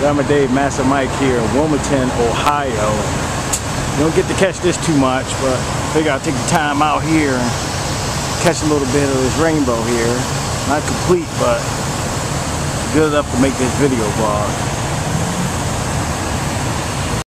Diamond Dave Master Mike here in Wilmington, Ohio. You don't get to catch this too much, but I figure I'll take the time out here and catch a little bit of this rainbow here. Not complete, but good enough to make this video vlog.